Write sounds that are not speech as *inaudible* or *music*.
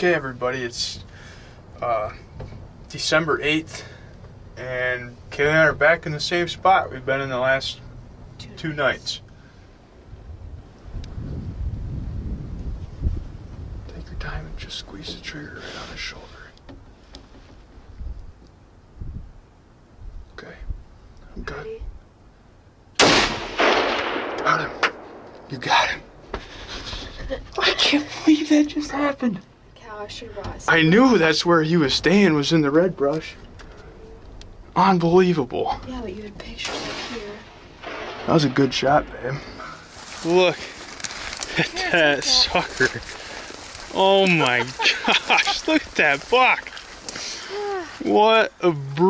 Okay, everybody, it's uh, December 8th, and Kaylee and I are back in the same spot we've been in the last two nights. Take your time and just squeeze the trigger right on his shoulder. Okay, I'm good. Ready? Got him. You got him. *laughs* I can't believe that just happened. Cal, I should I knew that's where he was staying was in the red brush. Unbelievable. Yeah, but you had pictures up here. That was a good shot, babe. Look at Here, that take that. sucker. Oh my *laughs* gosh, look at that buck. Ah. What a br